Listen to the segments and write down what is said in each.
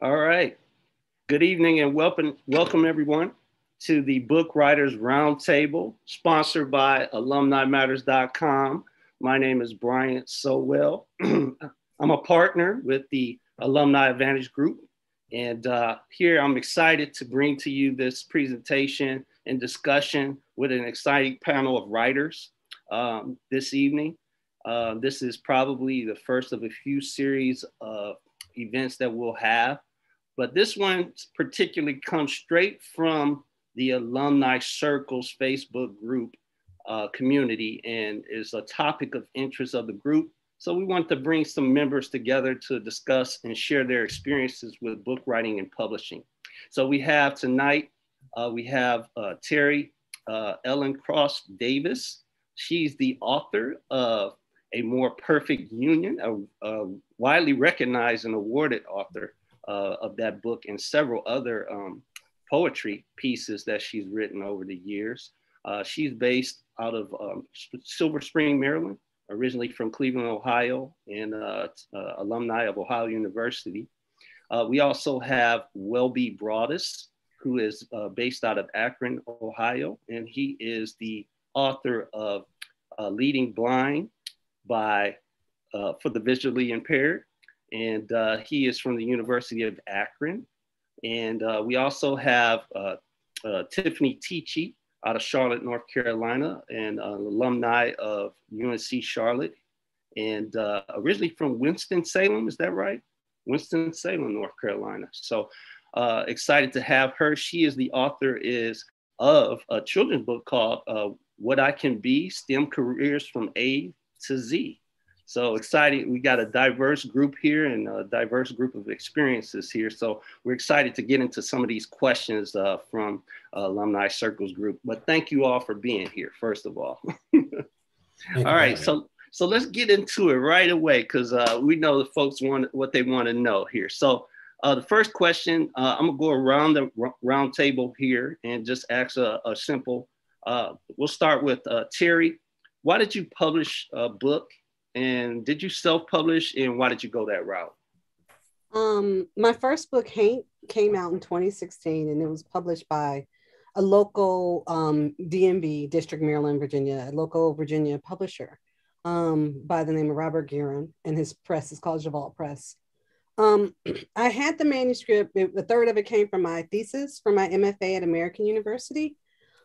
All right. Good evening and welcome, welcome everyone to the Book Writers Roundtable, sponsored by AlumniMatters.com. My name is Brian Sowell. I'm a partner with the Alumni Advantage Group, and uh, here I'm excited to bring to you this presentation and discussion with an exciting panel of writers um, this evening. Uh, this is probably the first of a few series of events that we'll have but this one particularly comes straight from the Alumni Circles Facebook group uh, community and is a topic of interest of the group. So we want to bring some members together to discuss and share their experiences with book writing and publishing. So we have tonight, uh, we have uh, Teri uh, Ellen Cross Davis. She's the author of A More Perfect Union, a, a widely recognized and awarded author uh, of that book and several other um, poetry pieces that she's written over the years. Uh, she's based out of um, Silver Spring, Maryland, originally from Cleveland, Ohio, and uh, uh alumni of Ohio University. Uh, we also have Welby Broaddus, who is uh, based out of Akron, Ohio, and he is the author of Leading Blind by for the visually impaired and uh, he is from the University of Akron. And uh, we also have uh, uh Tiffany Teachey out of Charlotte, North Carolina, and an alumni of UNC Charlotte, and uh, originally from Winston-Salem, is that right? Winston-Salem, North Carolina. So excited to have her. She is the author is of a children's book called What I Can Be, STEM Careers from A to Z. So exciting. We got a diverse group here and a diverse group of experiences here. So we're excited to get into some of these questions uh, from uh, Alumni Circles group. But thank you all for being here, first of all. all right. So so let's get into it right away because uh, we know the folks want what they want to know here. So uh, the first question, uh, I'm gonna go around the round table here and just ask a, a simple, uh, we'll start with uh, Teri. Why did you publish a book and did you self-publish and why did you go that route? Um, my first book, Haint, came out in 2016 and it was published by a local um, DMV, District Maryland, Virginia, a local Virginia publisher um, by the name of Robert Giron, and his press is called Gival Press. Um, I had the manuscript, a third of it came from my thesis for my MFA at American University.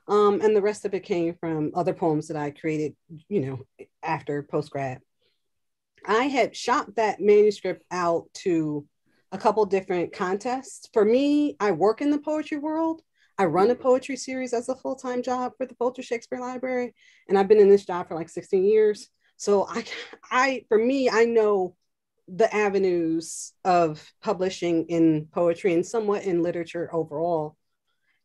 Um, and the rest of it came from other poems that I created, you know, after post grad. I had shot that manuscript out to a couple different contests. For me, I work in the poetry world. I run a poetry series as a full time job for the Folger Shakespeare Library, and I've been in this job for like 16 years. So I, I for me, I know the avenues of publishing in poetry and somewhat in literature overall.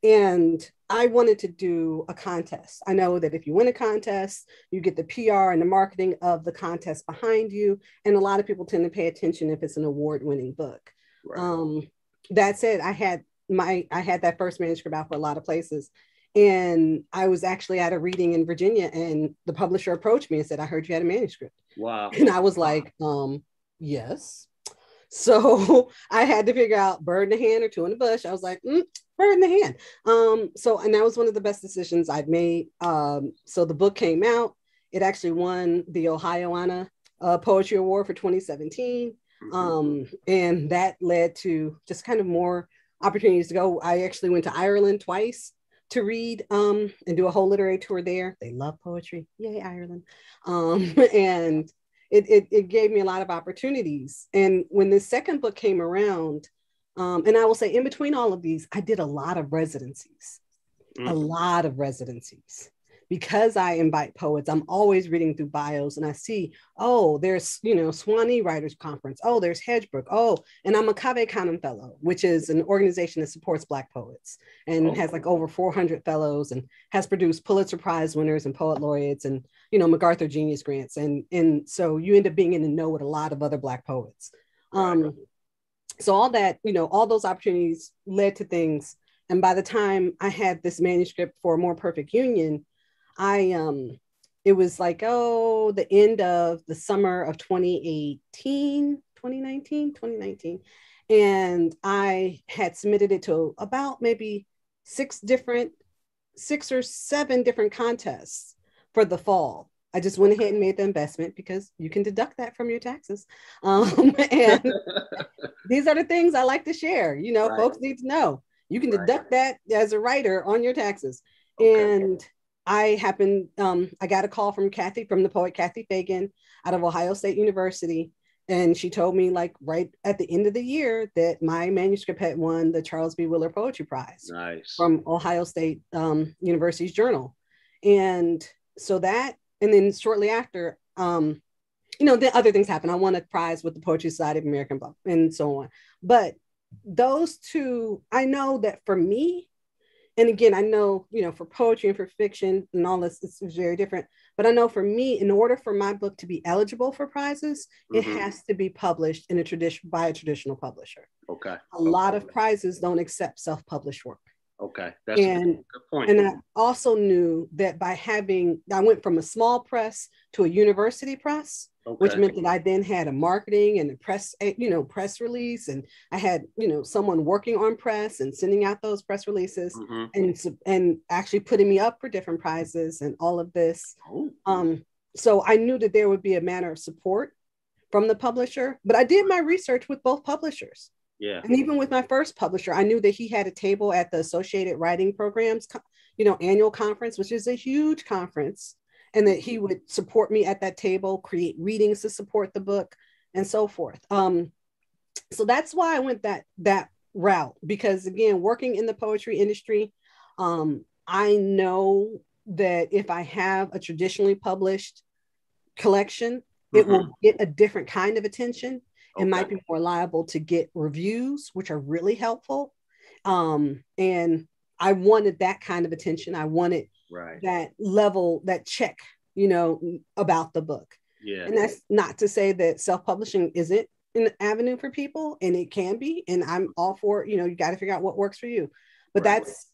And I wanted to do a contest. I know that if you win a contest, you get the PR and the marketing of the contest behind you. And a lot of people tend to pay attention if it's an award winning book. Right. Um, that said, I had my I had that first manuscript out for a lot of places. And I was actually at a reading in Virginia, and the publisher approached me and said, I heard you had a manuscript. Wow. And I was like, um, yes. So I had to figure out bird in the hand or two in the bush. I was like, mm, bird in the hand. Um, so, and that was one of the best decisions I've made. Um, so the book came out. It actually won the Ohioana uh, Poetry Award for 2017. Mm-hmm. Um, and that led to just kind of more opportunities to go. I actually went to Ireland twice to read um, and do a whole literary tour there. They love poetry. Yay, Ireland. Um, and it, it, it gave me a lot of opportunities. And when the second book came around, um, and I will say, in between all of these, I did a lot of residencies, mm. a lot of residencies. Because I invite poets, I'm always reading through bios and I see, oh, there's, you know, Sewanee Writers Conference. Oh, there's Hedgebrook. Oh, and I'm a Cave Canem Fellow, which is an organization that supports Black poets and oh. has like over 400 fellows and has produced Pulitzer Prize winners and poet laureates and, you know, MacArthur Genius Grants. And, and so you end up being in the know with a lot of other Black poets. Um, right so all that you know all those opportunities led to things and by the time i had this manuscript for a more perfect union i um it was like oh the end of the summer of 2018 2019 2019 And I had submitted it to about maybe six different, six or seven different contests for the fall. I just went ahead and made the investment because you can deduct that from your taxes. Um, and these are the things I like to share. You know, right. folks need to know you can deduct that as a writer on your taxes. Okay. And I happened, um, I got a call from Kathy, from the poet Kathy Fagan out of Ohio State University. And she told me, like, right at the end of the year, that my manuscript had won the Charles B. Wheeler Poetry Prize nice. from Ohio State um, University's Journal. And so that, and then shortly after, um, you know, then other things happen. I won a prize with the Poetry Society of American Book and so on. But those two, I know that for me, and again, I know, you know, for poetry and for fiction and all this, it's very different. But I know for me, in order for my book to be eligible for prizes, mm-hmm. it has to be published in a tradition by a traditional publisher. Okay. A okay. lot of prizes don't accept self-published work. Okay, that's and, a good point. And I also knew that by having, I went from a small press to a university press, okay. which meant that I then had a marketing and a press, eh, you know, press release, and I had, you know, someone working on press and sending out those press releases, mm-hmm. and and actually putting me up for different prizes and all of this. Oh. Um, so I knew that there would be a manner of support from the publisher, but I did my research with both publishers. Yeah. And even with my first publisher, I knew that he had a table at the Associated Writing Programs, you know, annual conference, which is a huge conference, and that he would support me at that table, create readings to support the book, and so forth. Um, so that's why I went that that route because again, working in the poetry industry, um, I know that if I have a traditionally published collection, it mm-hmm. will get a different kind of attention okay. it might be more liable to get reviews, which are really helpful. Um, and I wanted that kind of attention. I wanted right. that level, that check, you know, about the book. Yeah. And that's not to say that self-publishing isn't an avenue for people, and it can be. And I'm all for, you know, you got to figure out what works for you. But right. that's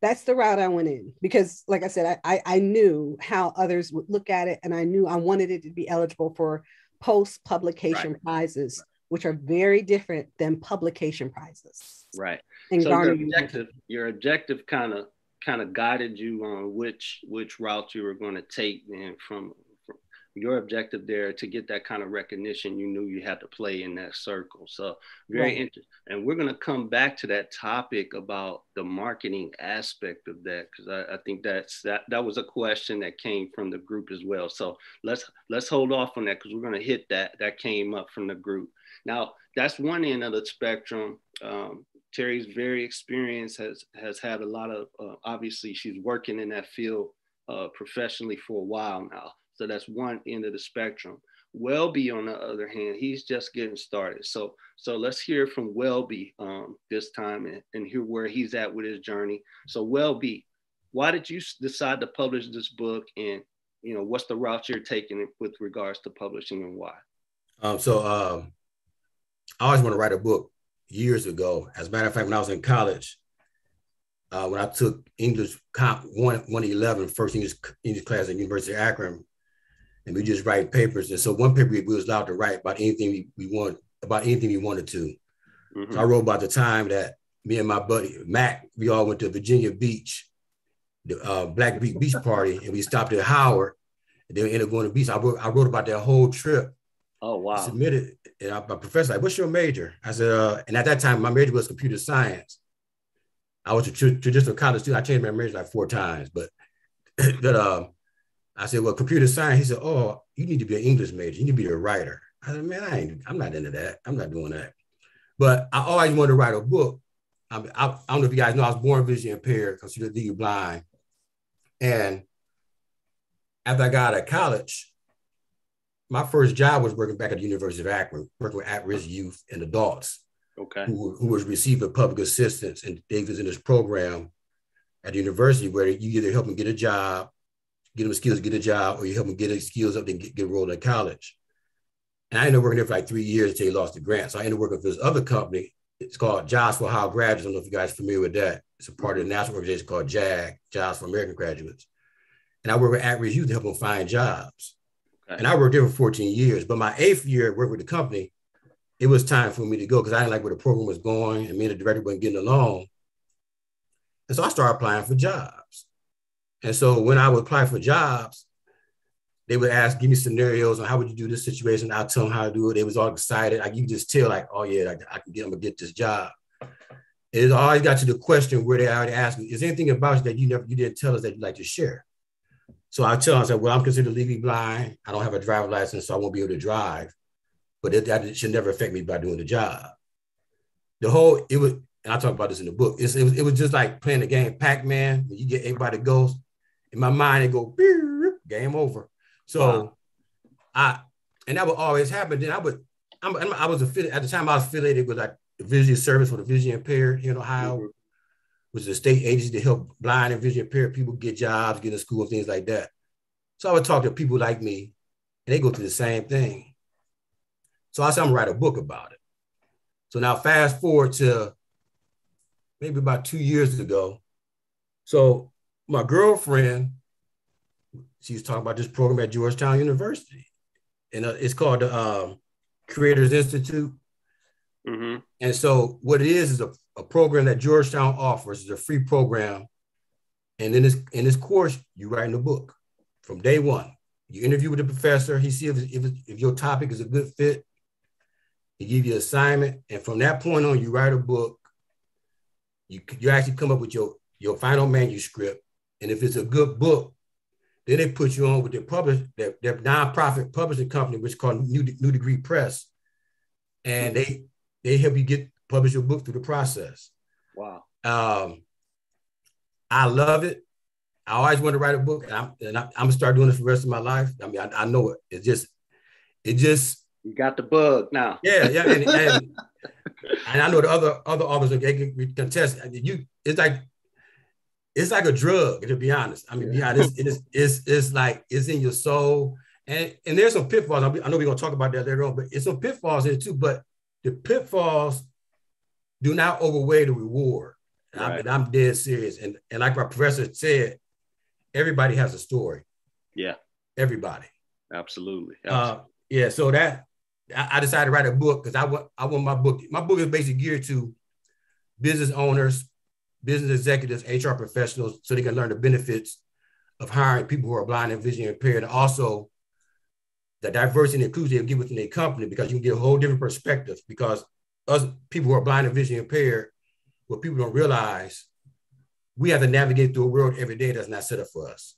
that's the route I went in because, like I said, I, I, I knew how others would look at it, and I knew I wanted it to be eligible for post publication right. prizes which are very different than publication prizes. Right. And so your objective, your objective kind of kind of guided you on which which route you were going to take and from, from your objective there to get that kind of recognition you knew you had to play in that circle so very right. interesting and we're going to come back to that topic about the marketing aspect of that because I, I, think that's that that was a question that came from the group as well so let's let's hold off on that because we're going to hit that that came up from the group now, that's one end of the spectrum. Um, Teri's very experienced, has has had a lot of. Uh, obviously, she's working in that field uh, professionally for a while now. So that's one end of the spectrum. Welby, on the other hand, he's just getting started. So so let's hear from Welby um, this time and, and hear where he's at with his journey. So Welby, why did you decide to publish this book, and you know what's the route you're taking with regards to publishing and why? Um, so um, I always want to write a book years ago. As a matter of fact, when I was in college, uh, when I took English comp 111, first English, English class at University of Akron, and we just write papers. And so one paper we was allowed to write about anything we, we want, about anything we wanted to. Mm-hmm. So I wrote about the time that me and my buddy Mac, we all went to Virginia Beach, the uh, Black Beach Beach Party, and we stopped at Howard, and then we ended up going to the beach. I wrote, I wrote about that whole trip. Oh wow! I submitted and my professor like, "What's your major?" I said, uh, and at that time my major was computer science. I was a tr- traditional college student. I changed my major like four times, but but um, I said, "Well, computer science." He said, "Oh, you need to be an English major. You need to be a writer." I said, "Man, I ain't. I'm not into that. I'm not doing that." But I always wanted to write a book. I, mean, I, I don't know if you guys know I was born visually impaired, considered legally blind, and after I got out of college, my first job was working back at the University of Akron, working with at-risk youth and adults. Okay. Who, who was receiving public assistance, and they was in this program at the university where you either help them get a job, get them skills get a job, or you help them get their skills up and get, get enrolled in college. And I ended up working there for like three years until they lost the grant. So I ended up working for this other company. It's called Jobs for Ohio Graduates. I don't know if you guys are familiar with that. It's a part of the national organization called JAG, Jobs for American Graduates. And I work with at-risk youth to help them find jobs. And I worked there for 14 years. But my eighth year working with the company it was time for me to go because I didn't like where the program was going and me and the director weren't getting along. And so I started applying for jobs. And so when I would apply for jobs, they would ask, give me scenarios on how would you do this situation. I'll tell them how to do it. They was all excited. Like you just tell like, oh yeah, I, I can get them to get this job. It always got to the question where they already asked me, is anything about you that you never you didn't tell us that you'd like to share? So I tell them, I said, well, I'm considered legally blind. I don't have a driver's license, so I won't be able to drive. But it, that should never affect me by doing the job. The whole, it was, and I talk about this in the book, it, was, it was just like playing the game Pac-Man, when you get everybody goes, in my mind, it go, game over. So wow. I, and that would always happen. Then I would, I'm, i was affiliated, at the time I was affiliated with like the Vision Service for the Vision Impaired in Ohio. Mm-hmm which is a state agency to help blind and vision impaired people get jobs, get in school, things like that. So I would talk to people like me, and they go through the same thing. So I said, I'm gonna write a book about it. So now fast forward to maybe about two years ago. So my girlfriend, she's talking about this program at Georgetown University, and uh, it's called the um, Creators Institute. Mm-hmm. And so what it is is a a program that Georgetown offers is a free program. And in this in this course, you write in a book from day one. You interview with the professor. He see if, if, if your topic is a good fit. He give you an assignment, and from that point on, you write a book. You you actually come up with your your final manuscript, and if it's a good book, then they put you on with their publish their, their nonprofit publishing company, which is called New, New Degree Press, and they they help you get publish your book through the process. Wow. Um, I love it. I always want to write a book, and I'm, and I'm, I'm gonna start doing this for the rest of my life. I mean, I, I know it. It just, it just. You got the bug now. Yeah, yeah, and, and, and I know the other other authors they can contest. You, it's like, it's like a drug. To be honest, I mean, yeah, it's, it's it's it's like it's in your soul, and and there's some pitfalls. I know we're gonna talk about that later on, but it's some pitfalls in it too. But the pitfalls do not overweigh the reward. Right. I I'm dead serious. And, and like my professor said, everybody has a story. Yeah. Everybody. Absolutely. Absolutely. Uh, yeah. So that I, I, decided to write a book because I want I want my book. My book is basically geared to business owners, business executives, HR professionals, so they can learn the benefits of hiring people who are blind and vision impaired, and also the diversity and inclusion they give within their company because you can get a whole different perspective. Because us people who are blind and vision impaired, what people don't realize, we have to navigate through a world every day that's not set up for us.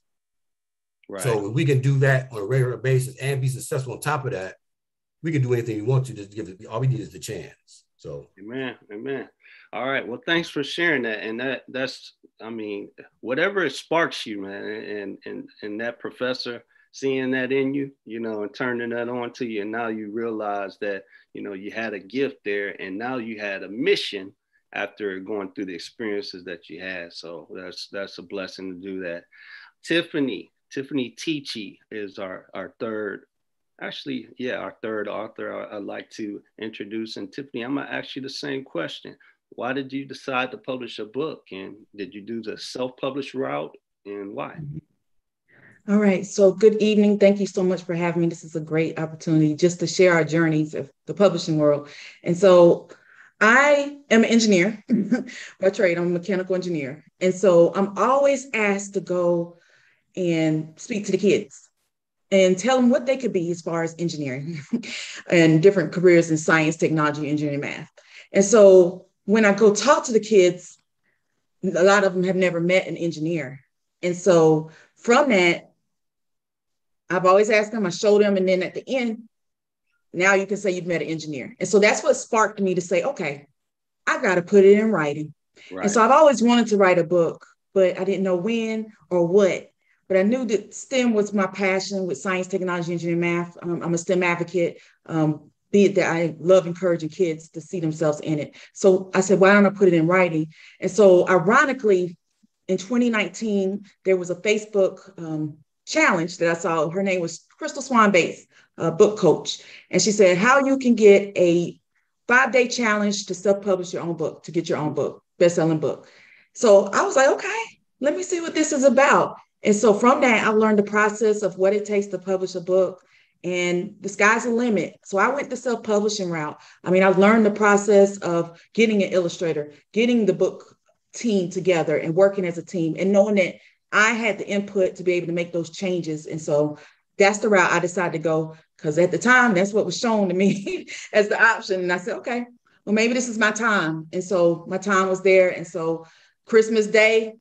Right. So if we can do that on a regular basis and be successful on top of that, we can do anything we want to. Just give it. All we need is the chance. So. Amen. Amen. All right. Well, thanks for sharing that. And that that's, I mean, whatever it sparks you, man, and and and that professor seeing that in you, you know, and turning that on to you, and now you realize that you know you had a gift there and now you had a mission after going through the experiences that you had. So that's that's a blessing to do that. Tiffany tiffany Teachey is our our third actually yeah our third author I, i'd like to introduce. And tiffany i'm gonna ask you the same question. Why did you decide to publish a book and did you do the self-published route and why mm-hmm. All right. So, good evening. Thank you so much for having me. This is a great opportunity just to share our journeys of the publishing world. And so, I am an engineer by trade. I'm a mechanical engineer. And so, I'm always asked to go and speak to the kids and tell them what they could be as far as engineering and different careers in science, technology, engineering, math. And so, when I go talk to the kids, a lot of them have never met an engineer. And so, from that, I've always asked them, I show them, and then at the end, now you can say you've met an engineer. And so that's what sparked me to say, okay, I got to put it in writing. Right. And so I've always wanted to write a book, but I didn't know when or what. But I knew that STEM was my passion with science, technology, engineering, math. Um, I'm a STEM advocate. Um, be it that I love encouraging kids to see themselves in it. So I said, why don't I put it in writing? And so, ironically, in 2019, there was a Facebook um, challenge that I saw. Her name was Crystal Swain Bates, a book coach. And she said, How you can get a five day challenge to self publish your own book, to get your own book, best selling book. So I was like, Okay, let me see what this is about. And so from that, I learned the process of what it takes to publish a book and the sky's the limit. So I went the self-publishing route. I mean, I learned the process of getting an illustrator, getting the book team together and working as a team and knowing that I had the input to be able to make those changes. And so that's the route I decided to go because at the time that's what was shown to me as the option. And I said, okay, well, maybe this is my time. And so my time was there. And so Christmas Day,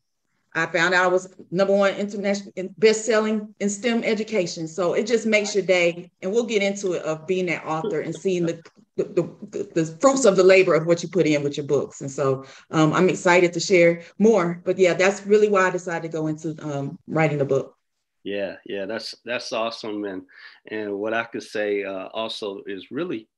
I found out I was number one international best selling in STEM education. So it just makes your day. And we'll get into it of being that author and seeing the the, the, the, fruits of the labor of what you put in with your books. And so um, I'm excited to share more. But yeah, that's really why I decided to go into um, writing the book. Yeah, yeah, that's that's awesome, and and what I could say uh, also is really,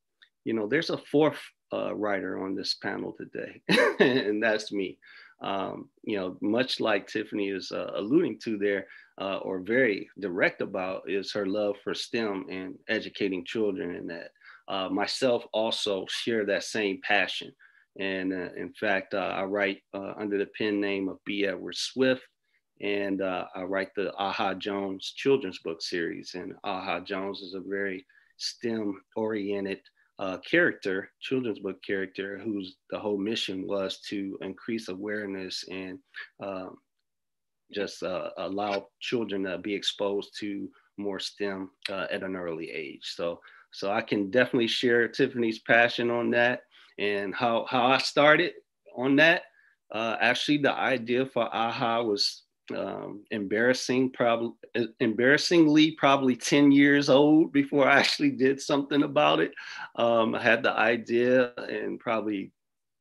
you know, there's a fourth uh, writer on this panel today, and that's me. Um, you know, much like Tiffany is uh, alluding to there, uh, or very direct about, is her love for STEM and educating children, and that uh, myself also share that same passion. And uh, in fact, uh, I write uh, under the pen name of B. Edward Swift, and I write the Aha Jones children's book series. And Aha Jones is a very STEM oriented uh, character, children's book character, whose the whole mission was to increase awareness and um, just allow children to be exposed to more STEM at an early age. So so I can definitely share Tiffany's passion on that and how, how I started on that. Uh, actually, the idea for AHA was um, embarrassing, probably embarrassingly, probably 10 years old before I actually did something about it. Um, I had the idea in probably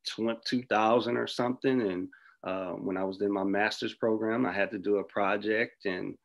2000 or something. And uh, when I was in my master's program, I had to do a project and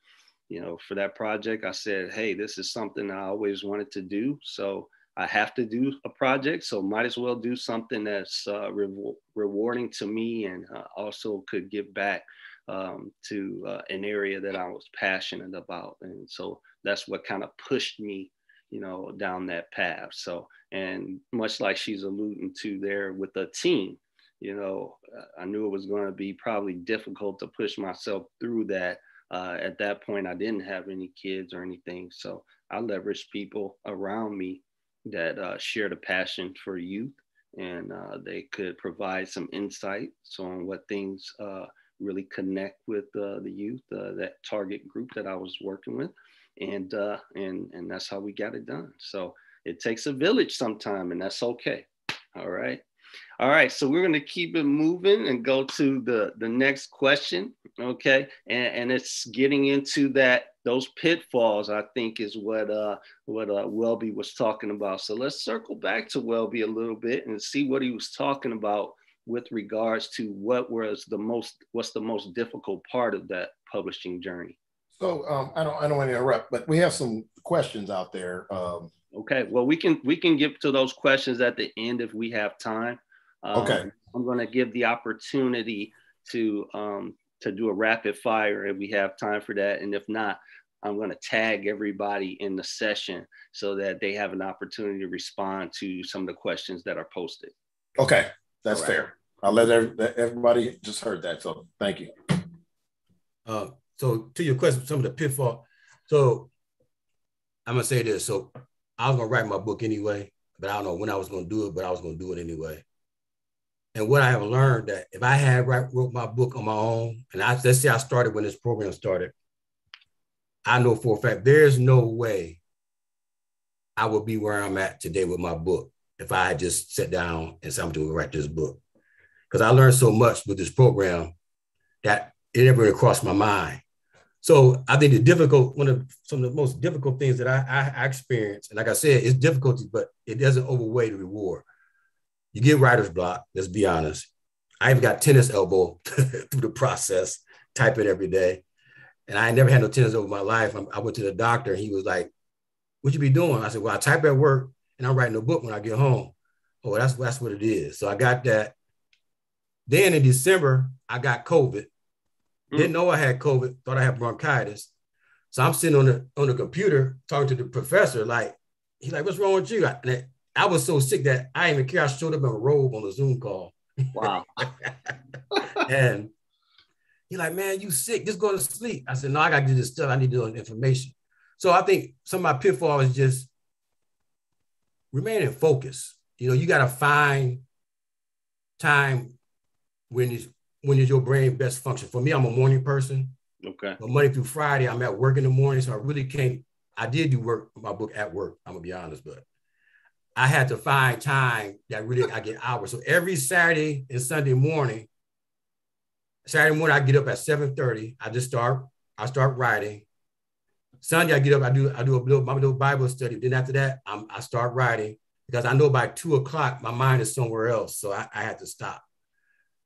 you know, for that project, I said, hey, this is something I always wanted to do. So I have to do a project. So might as well do something that's uh, re- rewarding to me and uh, also could give back um, to uh, an area that I was passionate about. And so that's what kind of pushed me, you know, down that path. So, and much like she's alluding to there with the team, you know, I knew it was going to be probably difficult to push myself through that uh, at that point, I didn't have any kids or anything. So I leveraged people around me that uh, shared a passion for youth and uh, they could provide some insights on what things uh, really connect with uh, the youth, uh, that target group that I was working with. And, and, and that's how we got it done. So it takes a village sometime and that's okay. All right. All right, so we're going to keep it moving and go to the, the next question, okay? And, and it's getting into that those pitfalls. I think is what uh, what uh, Welby was talking about. So let's circle back to Welby a little bit and see what he was talking about with regards to what was the most what's the most difficult part of that publishing journey. So um, I don't I don't want to interrupt, but we have some questions out there. Um, okay, well we can we can get to those questions at the end if we have time. Um, okay. I'm going to give the opportunity to um, to do a rapid fire if we have time for that, and if not, I'm going to tag everybody in the session so that they have an opportunity to respond to some of the questions that are posted. Okay, that's right. fair. I'll let everybody just heard that. So thank you. Uh, so to your question, some of the pitfall. So I'm gonna say this. So I was gonna write my book anyway, but I don't know when I was gonna do it, but I was gonna do it anyway. And what I have learned that if I had write, wrote my book on my own, and I, let's say I started when this program started, I know for a fact there's no way I would be where I'm at today with my book if I just sat down and said I'm going to write this book. Because I learned so much with this program that it never really crossed my mind. So I think the difficult, one of some of the most difficult things that I, I, I experienced, and like I said, it's difficulty, but it doesn't overweigh the reward you get writer's block, let's be honest. I even got tennis elbow through the process, typing every day. And I never had no tennis over my life. I went to the doctor and he was like, what you be doing? I said, well, I type at work and I'm writing a book when I get home. Oh, that's, that's what it is. So I got that. Then in December, I got COVID. Mm. Didn't know I had COVID, thought I had bronchitis. So I'm sitting on the on the computer talking to the professor, like, he's like, what's wrong with you? And I was so sick that I didn't even care. I showed up in a robe on a Zoom call. Wow. and he's like, man, you sick. Just go to sleep. I said, no, I got to do this stuff. I need to do information. So I think some of my pitfalls is just remaining focus. You know, you got to find time when is when is your brain best function. For me, I'm a morning person. Okay. But Monday through Friday, I'm at work in the morning, so I really can't. I did do work my book at work. I'm gonna be honest, but I had to find time that really I get hours. So every Saturday and Sunday morning, Saturday morning I get up at 7:30. I just start. I start writing. Sunday I get up. I do. I do a little, my little Bible study. Then after that, I'm, I start writing because I know by two o'clock my mind is somewhere else. So I, I had to stop.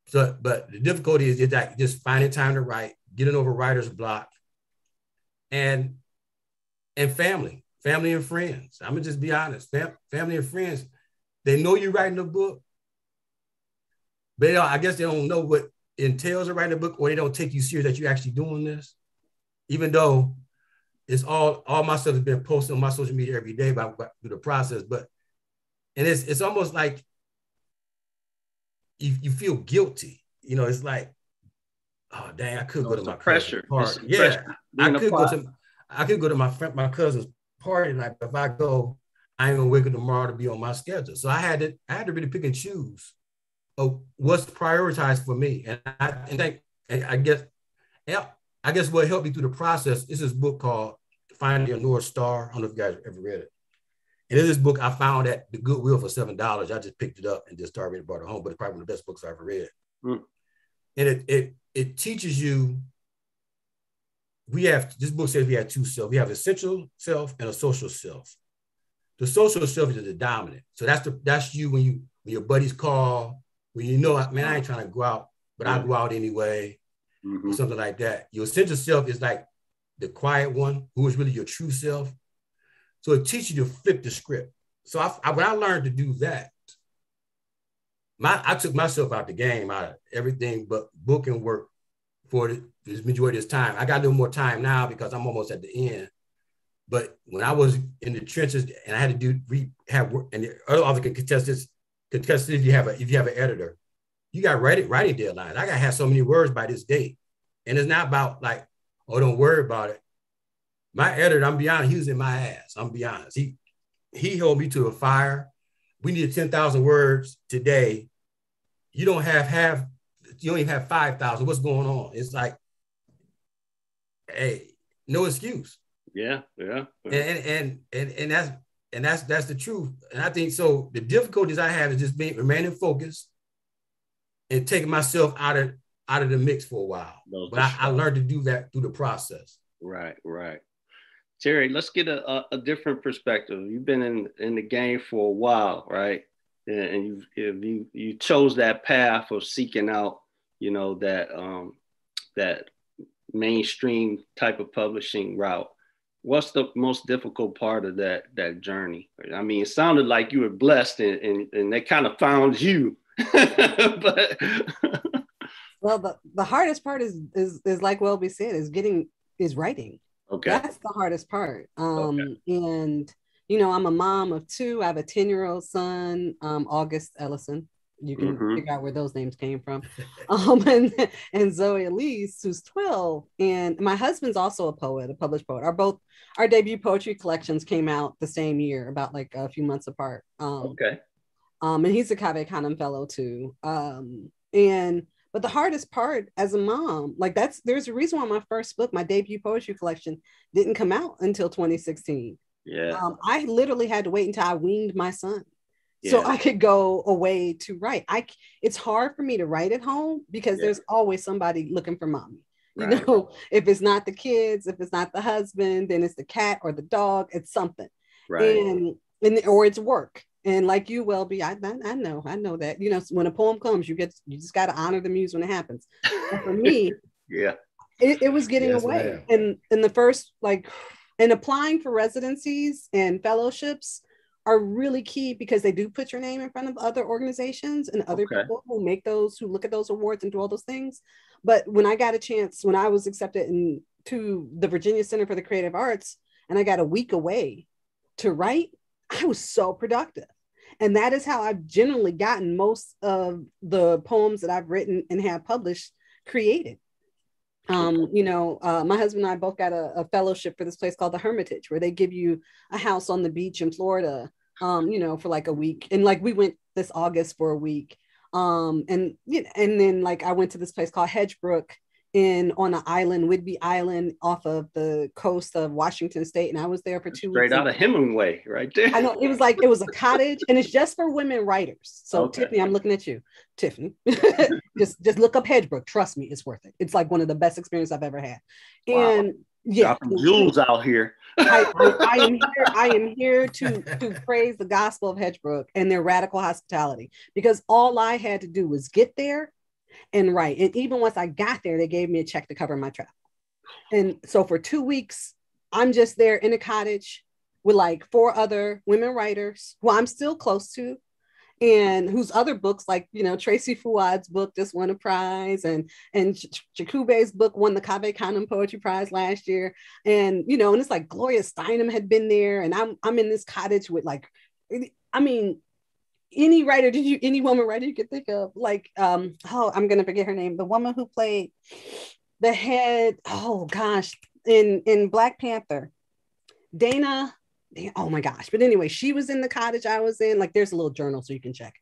So, but the difficulty is, is that just finding time to write, getting over writer's block, and and family, family and friends. I'm gonna just be honest. Fam- family and friends, they know you're writing a book, but I guess they don't know what entails of writing a book, or they don't take you serious that you're actually doing this, even though it's all all my stuff has been posted on my social media every day by, by through the process. But and it's it's almost like you, you feel guilty. You know, it's like, oh dang, I could So go to my pressure. Party. Yeah, pressure I could go to I could go to my friend my cousin's party tonight, but if I go, I ain't gonna wake up tomorrow to be on my schedule. So I had to I had to really pick and choose of what's prioritized for me. And I and I, I guess yeah, I guess what helped me through the process is this book called Finding Your North Star. I don't know if you guys ever read it. And in this book, I found at the Goodwill for seven dollars. I just picked it up and just started reading, brought it home. But it's probably one of the best books I ever read. Hmm. And it it it teaches you. We have this book says we have two self. We have a essential self and a social self. The social self is the dominant. So that's the that's you when you when your buddies call when you know man I ain't trying to go out, but I go out anyway Mhm. or something like that. Your essential self is like the quiet one who is really your true self. So it teaches you to flip the script. So I, I- when I learned to do that, my I took myself out the game, out of everything but book and work for the, this majority of this time. I got a little more time now because I'm almost at the end. But when I was in the trenches and I had to do re, have work, and the other other contestants, contestants, if you have a if you have an editor, you got writing writing deadlines. I gotta have so many words by this date. And it's not about like, oh, don't worry about it. My editor, I'm beyond, he was in my ass. I'm be honest. He he held me to a fire. We needed 10,000 words today. You don't have half, you don't even have 5,000. What's going on? It's like, hey, no excuse. Yeah, yeah. And and and and, and that's and that's that's the truth. And I think so. The difficulties I have is just being remaining focused and taking myself out of out of the mix for a while. Those But I, I learned to do that through the process. Right, right. Teri, let's get a, a, a different perspective. You've been in, in the game for a while, right? And, you if you you chose that path of seeking out, you know, that um that mainstream type of publishing route. What's the most difficult part of that that journey? I mean, it sounded like you were blessed and and, and they kind of found you. but Well, the, the hardest part is is is like Welby said, is getting is writing. okay. That's the hardest part. Um, and you know, I'm a mom of two. I have a 10 year old son, um, August Ellison. You can Mhm. figure out where those names came from. Um, and, and Zoe Elise, who's 12. And my husband's also a poet, a published poet. Our both our debut poetry collections came out the same year, about like a few months apart. Um, Okay. Um, and he's a Cave Canem fellow too. Um, and but the hardest part as a mom, like that's there's a reason why my first book, my debut poetry collection, didn't come out until 2016. Yeah. Um, I literally had to wait until I weaned my son so Yeah. I could go away to write. I it's hard for me to write at home because Yeah. there's always somebody looking for mommy. You Right. know, if it's not the kids, if it's not the husband, then it's the cat or the dog. It's something Right. and and or it's work and like you Welby I, I i know i know that you know when a poem comes you get you just got to honor the muse when it happens But for me yeah. it, it was getting Yes, away ma'am. and in the first like and applying for residencies and fellowships are really key because they do put your name in front of other organizations and other Okay. people who make those who look at those awards and do all those things but when i got a chance when i was accepted in to the virginia center for the creative arts and i got a week away to write i was so productive and that is how i've generally gotten most of the poems that i've written and have published created Um, you know, uh, my husband and I both got a, a, fellowship for this place called the Hermitage, where they give you a house on the beach in Florida, um, you know, for like a week. And like we went this August for a week. Um, and and then like I went to this place called Hedgebrook in on an island, Whidbey Island, off of the coast of Washington State, and I was there for two Straight weeks. Straight out of Hemingway, right there. I know it was like it was a cottage, and it's just for women writers. So okay. Tiffany, I'm looking at you, Tiffany. just just look up Hedgebrook. Trust me, it's worth it. It's like one of the best experiences I've ever had. Wow. And yeah, jewels out here. I, I, I, am here. I am here to to praise the gospel of Hedgebrook and their radical hospitality because all I had to do was get there and write. And even once I got there, they gave me a check to cover my travel. And so for two weeks, I'm just there in a cottage with like four other women writers who I'm still close to and whose other books like you know Tracy Fuad's book just won a prize and and Ch- book won the Cave Canem Poetry Prize last year and you know and it's like Gloria Steinem had been there and I'm I'm in this cottage with like I mean any writer did you any woman writer you could think of like um oh i'm gonna forget her name the woman who played the head oh gosh in in black panther danai oh my gosh but anyway she was in the cottage i was in like there's a little journal so you can check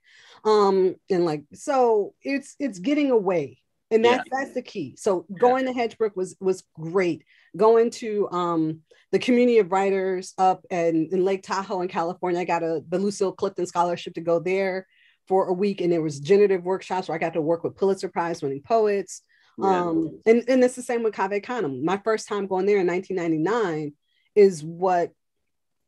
um and like so it's it's getting away and that's yeah. that's the key so going yeah. to hedgebrook was was great going to um the community of writers up in, in Lake Tahoe in California. I got a the Lucille Clifton scholarship to go there for a week, and there was generative workshops where I got to work with Pulitzer Prize winning poets. Yeah. Um, and, and it's the same with Cave Canem. My first time going there in 1999 is what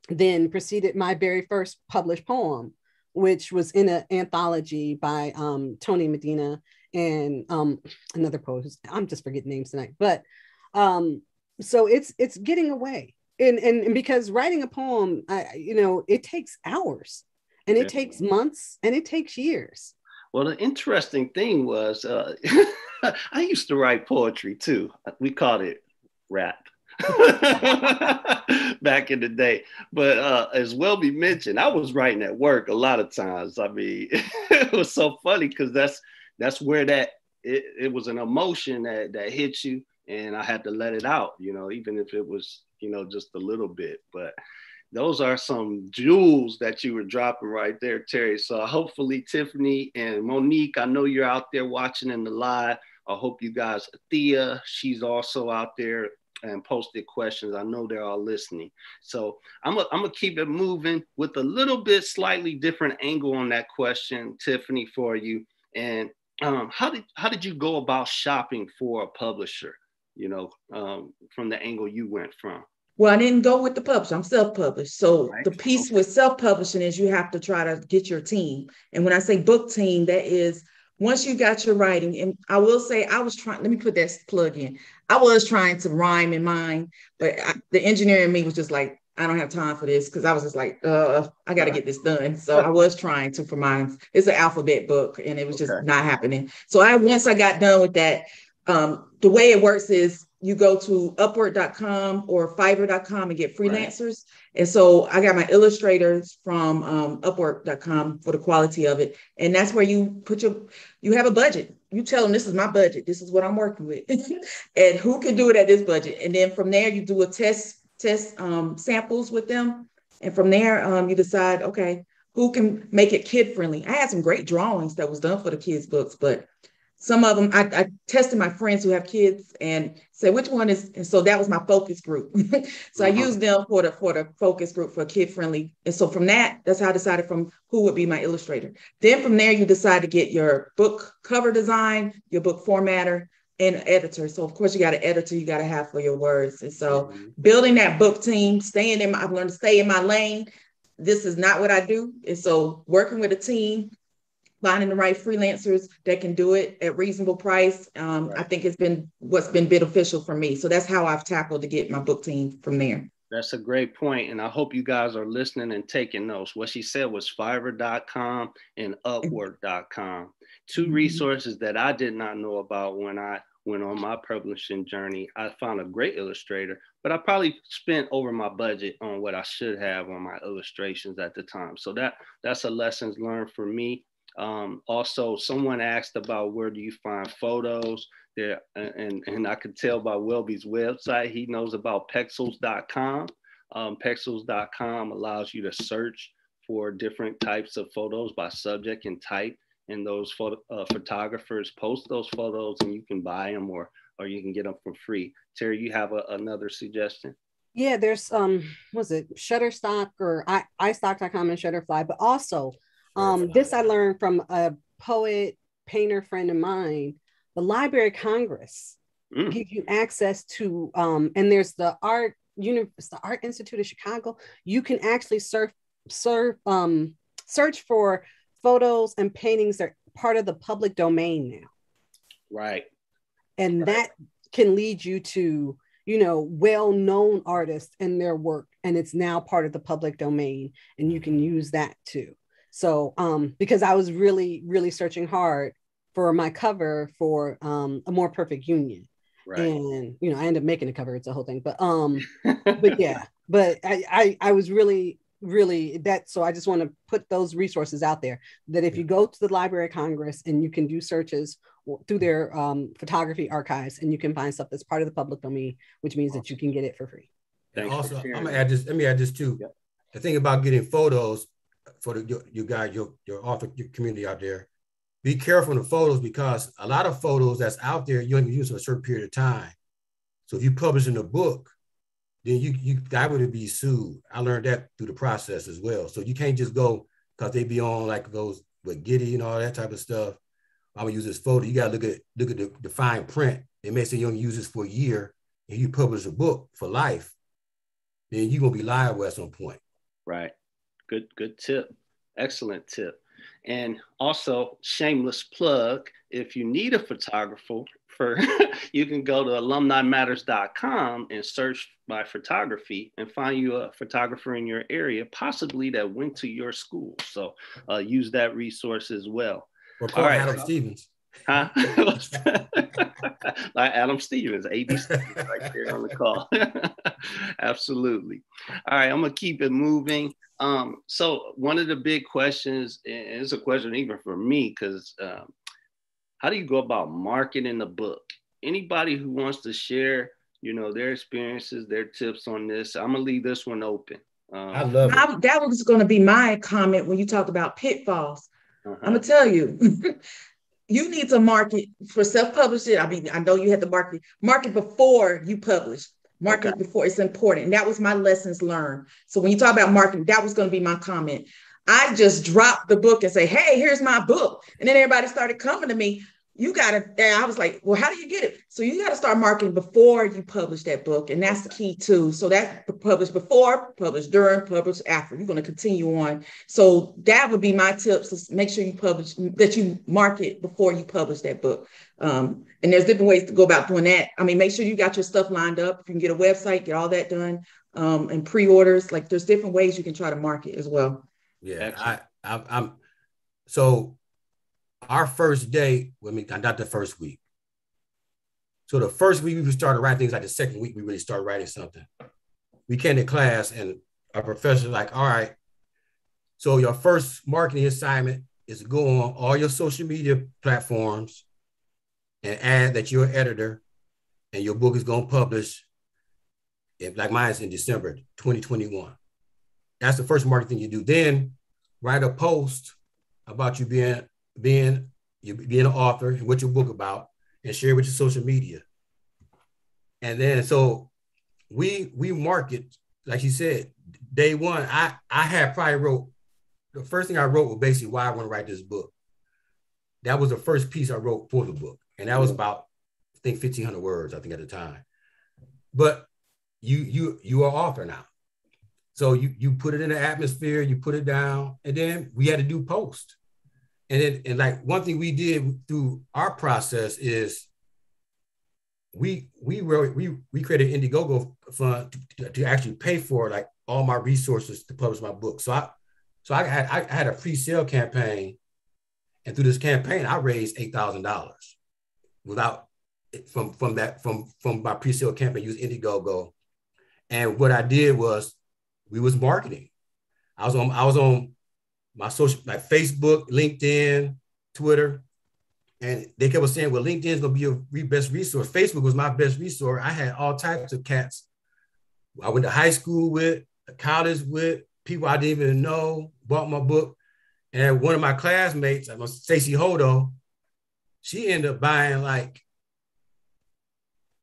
then preceded my very first published poem, which was in an anthology by um, Tony Medina and um, another poet. I'm just forgetting names tonight, but um, so it's it's getting away and, and, and because writing a poem, I, you know, it takes hours and it yeah. takes months and it takes years. Well, the interesting thing was uh, I used to write poetry too. We called it rap. back in the day. But uh, as Welby mentioned, I was writing at work a lot of times. I mean, it was so funny because that's that's where that it, it was an emotion that that hit you, and I had to let it out. You know, even if it was you know, just a little bit. But those are some jewels that you were dropping right there, Teri. So hopefully, Tiffany and Monique, I know you're out there watching in the live. I hope you guys, Thea, she's also out there and posted questions. I know they're all listening. So I'm gonna keep it moving with a little bit slightly different angle on that question, Tiffany, for you. And um, how did how did you go about shopping for a publisher? You know, um, from the angle you went from? Well, I didn't go with the publisher. I'm self-published. So right. the piece okay. with self-publishing is you have to try to get your team. And when I say book team, that is once you got your writing, and I will say I was trying, let me put that plug in. I was trying to rhyme in mine, but I, the engineer in me was just like, I don't have time for this because I was just like, uh, I got to get this done. So I was trying to for mine. It's an alphabet book, and it was just okay. not happening. So I once I got done with that, um, the way it works is you go to upwork.com or fiverr.com and get freelancers. Right. And so I got my illustrators from um, upwork.com for the quality of it. And that's where you put your, you have a budget. You tell them this is my budget. This is what I'm working with and who can do it at this budget. And then from there, you do a test, test um, samples with them. And from there, um, you decide, okay, who can make it kid friendly. I had some great drawings that was done for the kids books, but some of them I, I, tested my friends who have kids and said which one is and so that was my focus group. So uh-huh. i used them for the for the focus group for kid friendly. And so from that that's how i decided from who would be my illustrator. Then from there you decide to get your book cover design your book formatter and editor. So of course you got an editor you got to have for your words. And so mm-hmm. building that book team staying in my i've learned to stay in my lane. This is not what i do. And so working with a team finding the right freelancers that can do it at reasonable price. Um, right. I think it's been what's been beneficial for me. So that's how I've tackled to get my book team from there. That's a great point, and I hope you guys are listening and taking notes. What she said was Fiverr.com and Upwork.com, 2 mm-hmm. resources that I did not know about when I went on my publishing journey. I found a great illustrator, but I probably spent over my budget on what I should have on my illustrations at the time. So that that's a lessons learned for me Um, also, someone asked about where do you find photos there, and, and I could tell by Welby's website, he knows about pexels.com. Um, pexels.com allows you to search for different types of photos by subject and type and those photo, uh, photographers post those photos and you can buy them or or you can get them for free. Teri, you have a, another suggestion? Yeah, there's um, was it Shutterstock or iStock.com and Shutterfly, but also um, this I learned from a poet painter friend of mine. The Library of Congress mm. gives you access to, um, and there's the art uni- the Art Institute of Chicago. You can actually surf, surf, um, search for photos and paintings that are part of the public domain now. Right. And right. that can lead you to, you know, well-known artists and their work, and it's now part of the public domain, and you can use that too. So, um, because I was really, really searching hard for my cover for um, a more perfect union. Right. And you know, I ended up making a cover, it's a whole thing. But um, but yeah, but I, I I was really really that so i just want to put those resources out there that if you go to the library of congress and you can do searches through their um, photography archives and you can find stuff that's part of the public domain which means awesome. that you can get it for free Thanks also i'm gonna add this let me add this too yep. the thing about getting photos for the, you, you guys your, your author your community out there be careful of the photos because a lot of photos that's out there you only use for a certain period of time so if you publish in a book then you you liable to be sued. I learned that through the process as well. So you can't just go because they be on like those with Getty and all that type of stuff. I'm gonna use this photo. You gotta look at look at the, the fine print. It may say you only use this for a year, and you publish a book for life. Then you're gonna be liable at some point. Right. Good good tip. Excellent tip. And also, shameless plug if you need a photographer, for you can go to alumnimatters.com and search by photography and find you a photographer in your area, possibly that went to your school. So uh, use that resource as well. Or call right. Adam Stevens. Huh? like Adam Stevens, ABC right there on the call. Absolutely. All right, I'm gonna keep it moving. Um, so one of the big questions, and it's a question even for me, because um, how do you go about marketing the book? Anybody who wants to share, you know, their experiences, their tips on this, I'm gonna leave this one open. Um, I love it. I, that was going to be my comment when you talked about pitfalls. Uh-huh. I'm gonna tell you, you need to market for self-publishing. I mean, I know you had to market market before you publish. Market okay. before it's important. And that was my lessons learned. So when you talk about marketing, that was going to be my comment. I just dropped the book and say, hey, here's my book. And then everybody started coming to me. You got to, and I was like, well, how do you get it? So you got to start marketing before you publish that book. And that's the key too. So that publish before, publish during, publish after. You're going to continue on. So that would be my tips. Make sure you publish, that you market before you publish that book. Um, and there's different ways to go about doing that. I mean, make sure you got your stuff lined up. If you can get a website, get all that done um, and pre-orders. Like there's different ways you can try to market as well. Yeah, I, I, I'm. So, our first day, I mean, not the first week. So the first week we started writing things. Like the second week, we really started writing something. We came to class, and our professor like, "All right, so your first marketing assignment is to go on all your social media platforms and add that you're an editor, and your book is going to publish. Like mine's in December 2021. That's the first marketing you do. Then write a post about you being being you being an author and what your book about, and share with your social media. And then so we we market like you said day one. I I had probably wrote the first thing I wrote was basically why I want to write this book. That was the first piece I wrote for the book, and that was mm-hmm. about I think fifteen hundred words I think at the time. But you you you are author now. So you you put it in the atmosphere, you put it down, and then we had to do post. And then and like one thing we did through our process is we we wrote we we created Indiegogo fund to, to, actually pay for like all my resources to publish my book. So I so I had I had a pre-sale campaign, and through this campaign I raised eight thousand dollars without from from that from from my pre-sale campaign use Indiegogo. And what I did was we was marketing. I was on I was on my social, like Facebook, LinkedIn, Twitter, and they kept saying, "Well, LinkedIn is gonna be your best resource." Facebook was my best resource. I had all types of cats. I went to high school with, college with, people I didn't even know. Bought my book, and one of my classmates, Stacy Hodo, she ended up buying like.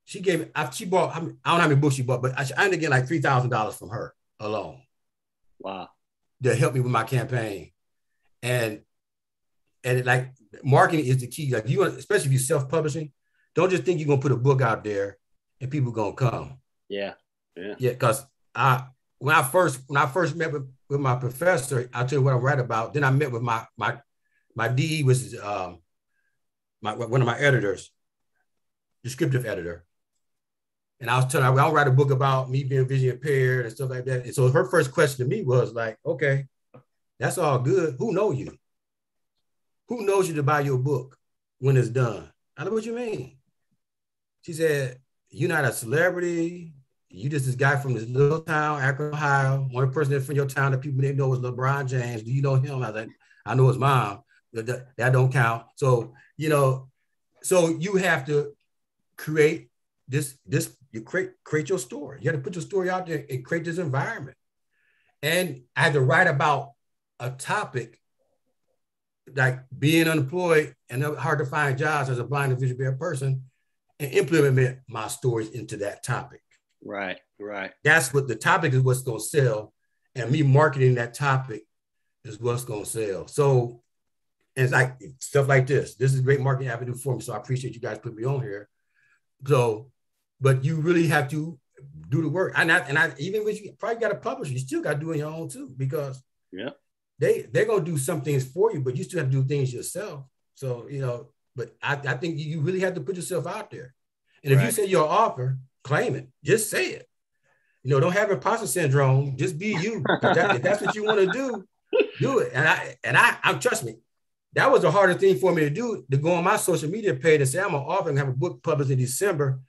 She gave me. She bought. I don't know how many books she bought, but I, ended up getting like three thousand dollars from her alone. Wow. To help me with my campaign, and and it, like marketing is the key. Like you, especially if you're self-publishing, don't just think you're gonna put a book out there and people gonna come. Yeah, yeah, yeah. Because I when I first when I first met with, with my professor, I'll tell you what I write about. Then I met with my my my DE was um my one of my editors, descriptive editor. And I was telling her, I'll write a book about me being vision impaired and stuff like that. And so her first question to me was like, okay, that's all good. Who know you? Who knows you to buy your book when it's done? I know what you mean. She said, You're not a celebrity. You just this guy from this little town, Akron, Ohio. One person from your town that people didn't know was LeBron James. Do you know him? I was like, I know his mom. That, that don't count. So, you know, so you have to create this, this, you create, create your story. You have to put your story out there and create this environment. And I had to write about a topic like being unemployed and hard to find jobs as a blind and visually impaired person and implement my stories into that topic. Right, right. That's what the topic is what's going to sell. And me marketing that topic is what's going to sell. So, and it's like stuff like this. This is a great marketing avenue for me. So I appreciate you guys putting me on here. So, but you really have to do the work. And I, and I even when you probably got a publisher, you still got to do it your own too, because yeah, they they're gonna do some things for you, but you still have to do things yourself. So you know, but I, I think you really have to put yourself out there. And if right. you say you're an author, claim it. Just say it. You know, don't have imposter syndrome. Just be you. That, if that's what you want to do, do it. And I and I, I'm trust me, that was the hardest thing for me to do to go on my social media page and say I'm an author and have a book published in December.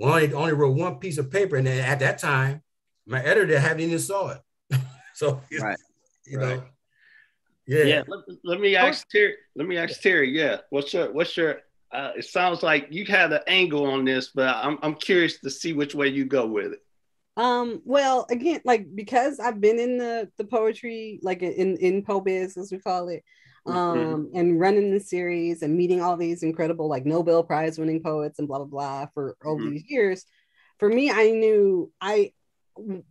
Well, only, only wrote one piece of paper, and then at that time, my editor hadn't even saw it. so right. you know. Yeah. Yeah. Let, let me ask Teri. Let me ask Teri. Yeah. What's your what's your uh, it sounds like you had an angle on this, but I'm I'm curious to see which way you go with it. Um, well, again, like because I've been in the the poetry, like in in PoBiz as we call it. Um, mm-hmm. and running the series and meeting all these incredible like Nobel Prize winning poets and blah blah blah for all mm-hmm. these years. For me, I knew I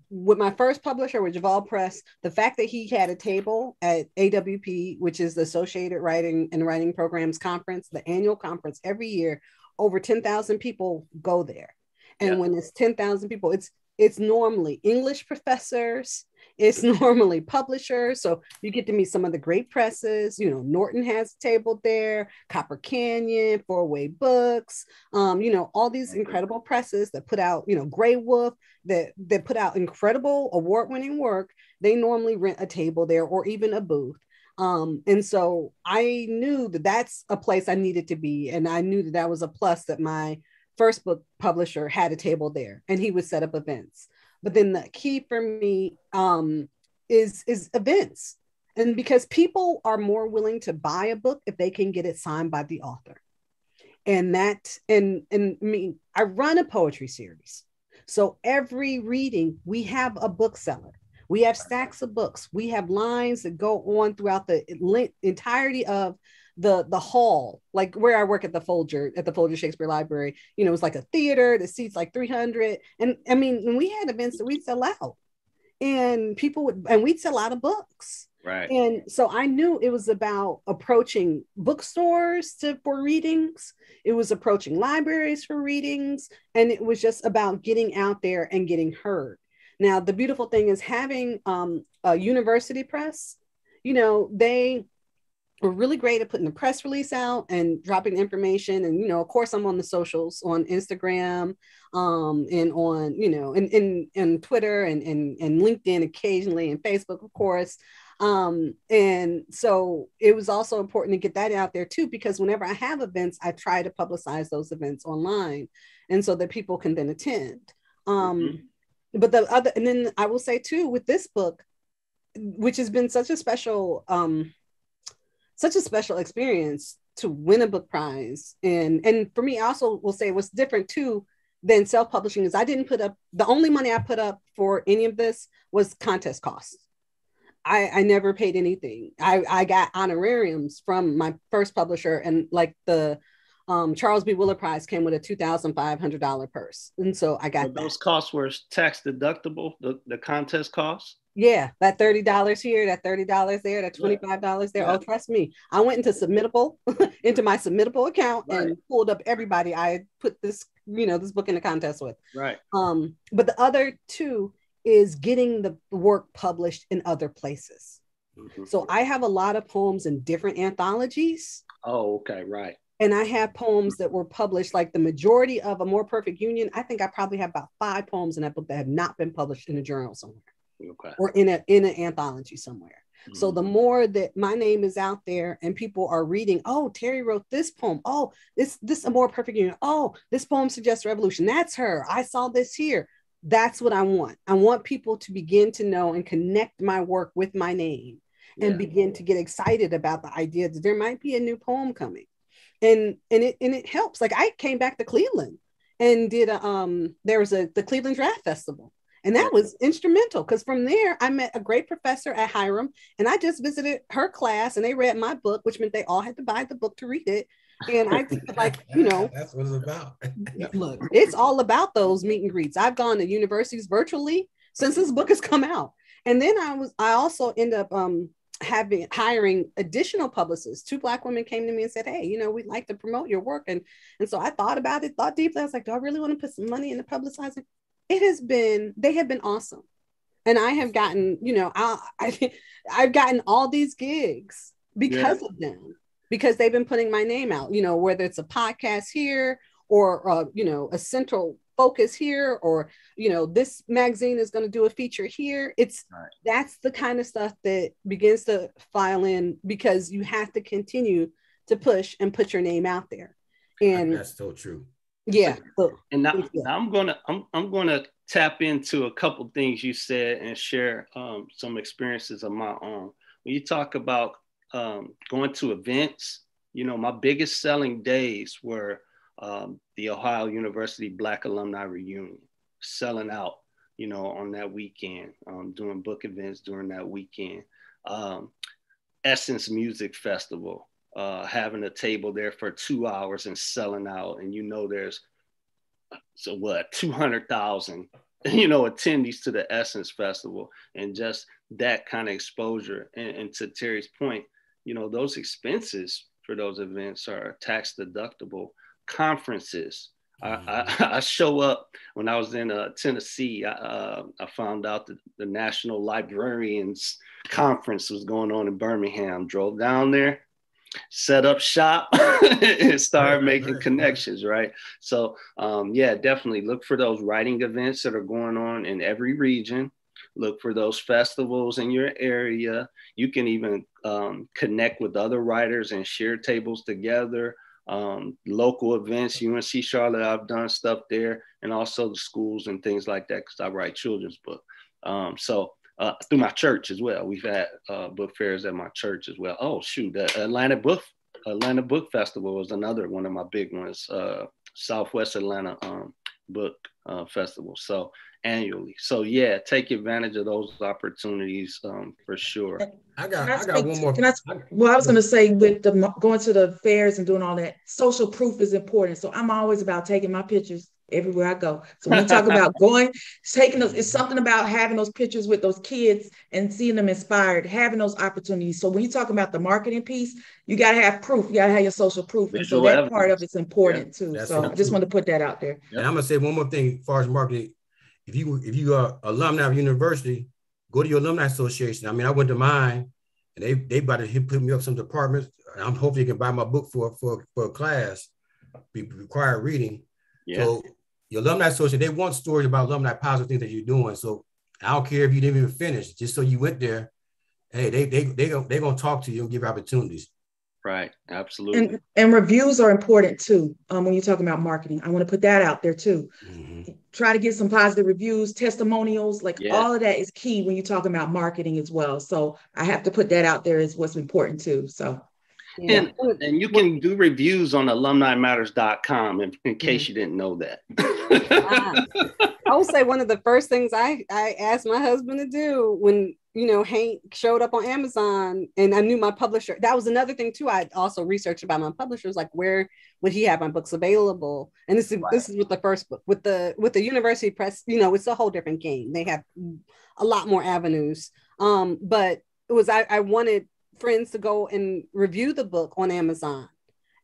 with my first publisher with Gival Press, the fact that he had a table at AWP, which is the Associated Writing and Writing Programs Conference, the annual conference every year, over 10,000 people go there. And yeah. when it's 10,000 people, it's it's normally English professors, it's normally publishers. So you get to meet some of the great presses. You know, Norton has a table there, Copper Canyon, Four Way Books, um, you know, all these incredible presses that put out, you know, Graywolf that that put out incredible award-winning work. They normally rent a table there or even a booth. Um, and so I knew that that's a place I needed to be, and I knew that that was a plus that my first book publisher had a table there and he would set up events. But then the key for me um, is is events. And because people are more willing to buy a book if they can get it signed by the author. And that and and I mean I run a poetry series. So every reading we have a bookseller. We have stacks of books. We have lines that go on throughout the entirety of the the hall, like where I work at the Folger at the Folger Shakespeare Library, you know, it was like a theater. The seats like 300, and I mean, when we had events that we'd sell out, and people would, and we'd sell out of books. Right. And so I knew it was about approaching bookstores to for readings. It was approaching libraries for readings, and it was just about getting out there and getting heard. Now, the beautiful thing is having um, a university press. You know, they we're really great at putting a press release out and dropping information. And, you know, of course, I'm on the socials on Instagram um, and on, you know, and, and, and Twitter and, and, and LinkedIn occasionally and Facebook, of course. Um, and so it was also important to get that out there too, because whenever I have events, I try to publicize those events online and so that people can then attend. Um, mm-hmm. But the other, and then I will say too, with this book, which has been such a special um such a special experience to win a book prize and and for me I also will say what's different too than self-publishing is I didn't put up the only money I put up for any of this was contest costs. I, I never paid anything. I, I got honorariums from my first publisher and like the um, Charles B. Wheeler Prize came with a two thousand five hundred dollar purse, and so I got so those costs were tax deductible. The, the contest costs. Yeah, that thirty dollars here, that thirty dollars there, that twenty five dollars there. Yeah. Oh, trust me, I went into submittable into my submittable account right. and pulled up everybody I put this you know this book in a contest with. Right. Um, but the other two is getting the work published in other places. Mm-hmm. So I have a lot of poems in different anthologies. Oh, okay, right and I have poems that were published, like the majority of A More Perfect Union. I think I probably have about five poems in that book that have not been published in a journal somewhere okay. or in a in an anthology somewhere. Mm-hmm. So the more that my name is out there and people are reading, oh, Teri wrote this poem. Oh, this this a more perfect union. Oh, this poem suggests revolution. That's her. I saw this here. That's what I want. I want people to begin to know and connect my work with my name and yeah. begin to get excited about the idea that there might be a new poem coming and and it and it helps. Like I came back to Cleveland and did a um there was a the Cleveland Draft Festival. And that was instrumental because from there I met a great professor at Hiram and I just visited her class and they read my book, which meant they all had to buy the book to read it. And I think like, you know, that's what it's about. look, it's all about those meet and greets. I've gone to universities virtually since this book has come out. And then I was I also end up um having hiring additional publicists. Two black women came to me and said, "Hey, you know, we'd like to promote your work." And and so I thought about it, thought deeply. I was like, "Do I really want to put some money into publicizing?" It has been they have been awesome, and I have gotten you know I, I I've gotten all these gigs because yeah. of them because they've been putting my name out. You know, whether it's a podcast here or uh, you know a central focus here or you know this magazine is going to do a feature here it's right. that's the kind of stuff that begins to file in because you have to continue to push and put your name out there and that's so true yeah. So, and now, now, i'm gonna I'm, I'm gonna tap into a couple things you said and share um, some experiences of my own. When you talk about um, going to events you know my biggest selling days were um, the Ohio University Black Alumni Reunion, selling out, you know, on that weekend, um, doing book events during that weekend. Um, Essence Music Festival, uh, having a table there for two hours and selling out, and you know there's so what 200,000 you know attendees to the Essence Festival, and just that kind of exposure. And, and to Teri's point, you know those expenses for those events are tax deductible conferences. Mm-hmm. I, I, show up when I was in uh, Tennessee. I, uh, I found out that the National Librarians Conference was going on in Birmingham. Drove down there, set up shop, and start making connections. Right. So, um, yeah, definitely look for those writing events that are going on in every region. Look for those festivals in your area. You can even um, connect with other writers and share tables together um, local events, UNC Charlotte, I've done stuff there, and also the schools and things like that because I write children's book. Um, so uh, through my church as well, we've had uh, book fairs at my church as well. Oh shoot, the Atlanta Book Atlanta Book Festival was another one of my big ones. Uh, Southwest Atlanta um, Book uh, Festival. So annually. So yeah, take advantage of those opportunities um, for sure. I got, I, I got one more. Can I, well, I was going to say with the going to the fairs and doing all that, social proof is important. So I'm always about taking my pictures everywhere I go. So when you talk about going, taking those, it's something about having those pictures with those kids and seeing them inspired, having those opportunities. So when you talk about the marketing piece, you got to have proof. You got to have your social proof. and so that evidence. part of it's important yeah, too. So I just want to put that out there. And I'm going to say one more thing as far as marketing if you if you are alumni of university, go to your alumni association. I mean, I went to mine, and they they about to put me up some departments. I'm hoping you can buy my book for for for a class, be required reading. Yeah. So your alumni association, they want stories about alumni positive things that you're doing. So I don't care if you didn't even finish, just so you went there. Hey, they they they they gonna talk to you and give you opportunities. Right. Absolutely. And, and reviews are important too. Um, when you're talking about marketing, I want to put that out there too. Mm-hmm. Try to get some positive reviews, testimonials, like yeah. all of that is key when you're talking about marketing as well. So I have to put that out there as what's important too. So yeah. And, and you can do reviews on alumnimatters.com in, in case mm-hmm. you didn't know that. I will say one of the first things I, I asked my husband to do when you know Hank showed up on Amazon and I knew my publisher. That was another thing too. I also researched about my publishers, like where would he have my books available? And this is right. this is with the first book. With the with the university press, you know, it's a whole different game. They have a lot more avenues. Um, but it was I, I wanted friends to go and review the book on Amazon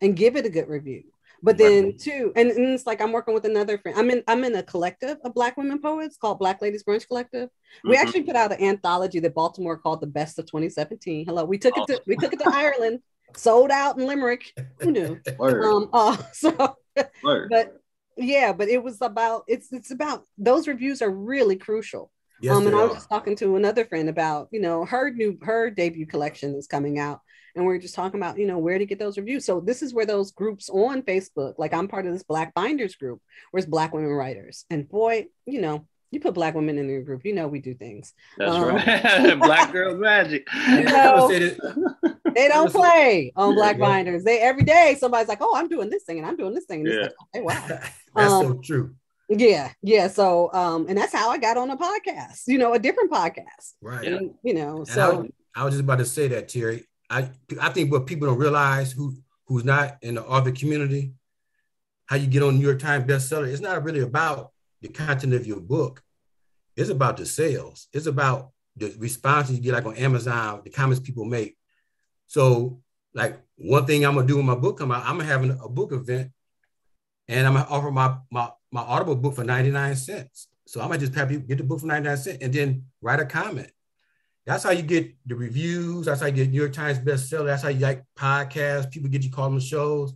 and give it a good review. But then too, and, and, it's like I'm working with another friend. I'm in I'm in a collective of Black women poets called Black Ladies Brunch Collective. Mm-hmm. We actually put out an anthology that Baltimore called the best of 2017. Hello, we took it to we took it to Ireland, sold out in Limerick. Who knew? Um, uh, so, but yeah, but it was about it's it's about those reviews are really crucial Yes, um, and I was just talking to another friend about, you know, her new her debut collection is coming out, and we are just talking about, you know, where to get those reviews. So this is where those groups on Facebook, like I'm part of this Black Binders group, where's Black women writers, and boy, you know, you put black women in your group, you know we do things. That's um, right. black girls magic. You know, they don't play on black yeah. binders. They every day somebody's like, "Oh, I'm doing this thing and I'm doing this thing." And yeah. like, hey, wow. That's um, so true. Yeah, yeah. So, um, and that's how I got on a podcast, you know, a different podcast. Right. And, you know, and so I was, I was, just about to say that, Teri. I I think what people don't realize who who's not in the author community, how you get on New York Times bestseller, it's not really about the content of your book. It's about the sales. It's about the responses you get like on Amazon, the comments people make. So, like one thing I'm gonna do when my book come out, I'm gonna have a book event and I'm gonna offer my my my Audible book for 99 cents. So I might just have you get the book for 99 cents and then write a comment. That's how you get the reviews. That's how you get New York Times bestseller. That's how you like podcasts. People get you called on shows.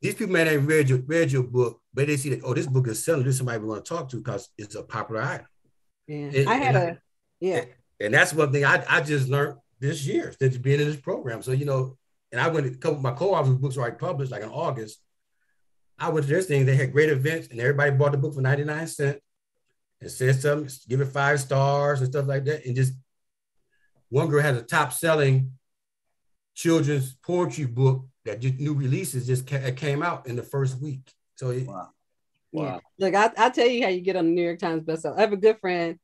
These people may have read your read your book, but they see that oh, this book is selling. This is somebody we want to talk to because it's a popular item. Yeah, and, I had a yeah, and, and, that's one thing I, I just learned this year since being in this program. So you know, and I went a couple of my co-authors books were already published like in August. I went to their thing. They had great events, and everybody bought the book for 99 cents and said something, give it five stars and stuff like that. And just one girl had a top selling children's poetry book that just new releases just came out in the first week. So it, wow. Wow. Yeah. Look, I, I'll tell you how you get on the New York Times bestseller. I have a good friend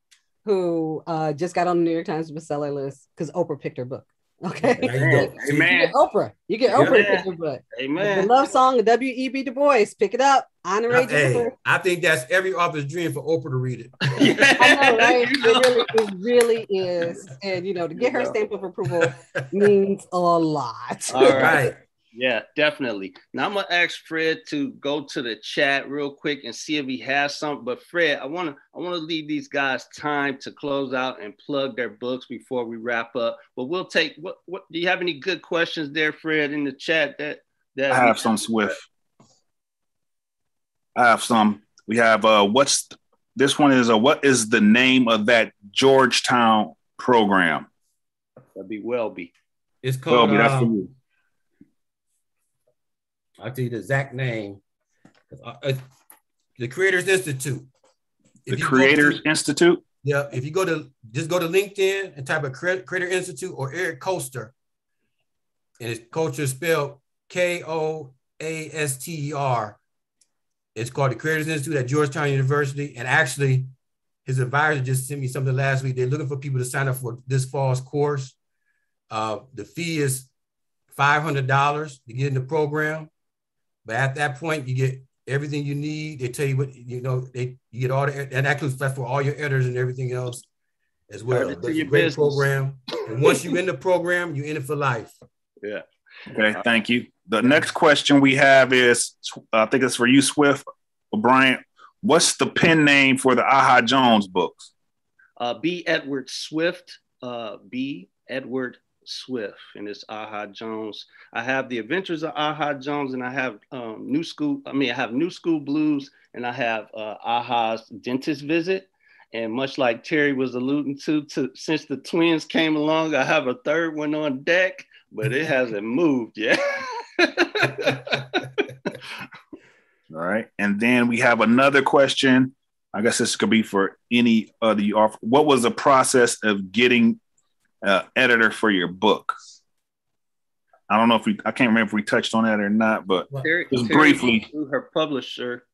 who uh, just got on the New York Times bestseller list because Oprah picked her book. Okay. Amen. You get Oprah. You get Oprah yeah. picture book. Amen. The love song of W.E.B. Du Bois. Pick it up. Honorary hey, I think that's every author's dream for Oprah to read it. I know, right? It really, it really is. And you know, to get her stamp of approval means a lot. All right. Yeah, definitely. Now I'm gonna ask Fred to go to the chat real quick and see if he has something. But Fred, I wanna I wanna leave these guys time to close out and plug their books before we wrap up. But we'll take what what do you have any good questions there, Fred, in the chat that that I have some Swift. I have some. We have uh what's this one is a what is the name of that Georgetown program? That'd be Welby. It's called Welby, that's for um, you I'll tell you the exact name. Uh, the Creators Institute. If the Creators to, Institute? Yeah. If you go to just go to LinkedIn and type a Creator Institute or Eric Koester, and his culture spelled K O A S T E R. It's called the Creators Institute at Georgetown University. And actually, his advisor just sent me something last week. They're looking for people to sign up for this fall's course. Uh, the fee is $500 to get in the program. But at that point, you get everything you need. They tell you what you know. They you get all the and that includes for all your editors and everything else as well. But it's a great business. program. And once you're in the program, you're in it for life. Yeah. Okay. Thank you. The next question we have is, I think it's for you, Swift Bryant. What's the pen name for the Aha Jones books? Uh, B. Edward Swift. Uh, B. Edward Swift and it's Aha Jones. I have the Adventures of Aha Jones, and I have um, New School. I mean, I have New School Blues, and I have uh, Aha's Dentist Visit. And much like Teri was alluding to, to, since the twins came along, I have a third one on deck. but it hasn't moved yet. All right. And then we have another question. I guess this could be for any other you offer. What was the process of getting uh, editor for your book? I don't know if we, I can't remember if we touched on that or not, but Teri, just Teri briefly. through her publisher.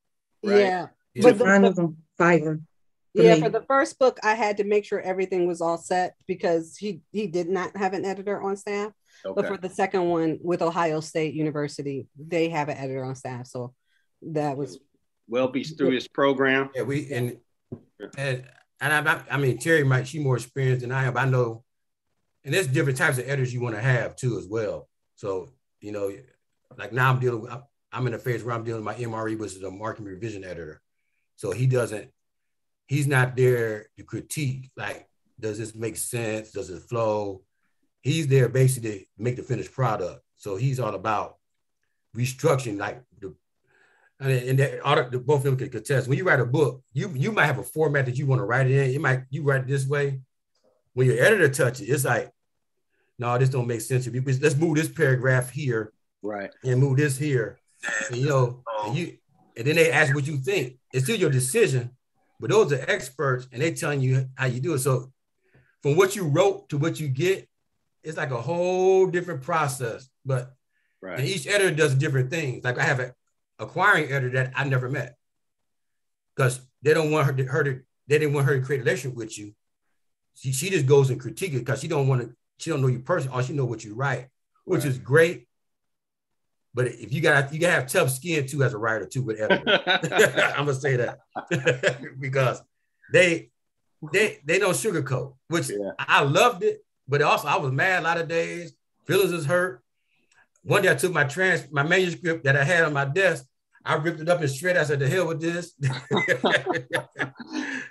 Right? Yeah. Yeah. But the- Mine was on Fiverr. for yeah, me. for the first book, I had to make sure everything was all set because he he did not have an editor on staff. But for the second one with Ohio State University, they have an editor on staff. So that was Welby's through his program. Yeah, we and and and I, I mean Teri might she more experienced than I am. But I know, and there's different types of editors you want to have too as well. So you know, like now I'm dealing with I'm in a phase where I'm dealing with my MRE, which is a marketing revision editor. So he doesn't, he's not there to critique like, does this make sense? Does it flow? He's there basically to make the finished product. So he's all about restructuring like the and, that, the, both of them could contest. When you write a book, you you might have a format that you want to write it in. You might you write it this way. When your editor touches it, it's like, no, this don't make sense. Let's move this paragraph here Right. and move this here. And, you know, and you and then they ask what you think. It's still your decision, but those are experts and they telling you how you do it. So from what you wrote to what you get, it's like a whole different process. But and each editor does different things. Like I have an acquiring editor that I never met because they don't want her to, her to they didn't want her to create a relationship with you. She, she just goes and critique it because she don't want to. She don't know you personally. All oh, she know what you write, which Right. is great. But if you got you gotta have tough skin too as a writer too editor. I'm gonna say that because they they they don't sugarcoat, which Yeah. I loved it, but also I was mad a lot of days. Feelings is hurt. One day I took my trans my manuscript that I had on my desk. I ripped it up and shredded. I said, "The hell with this."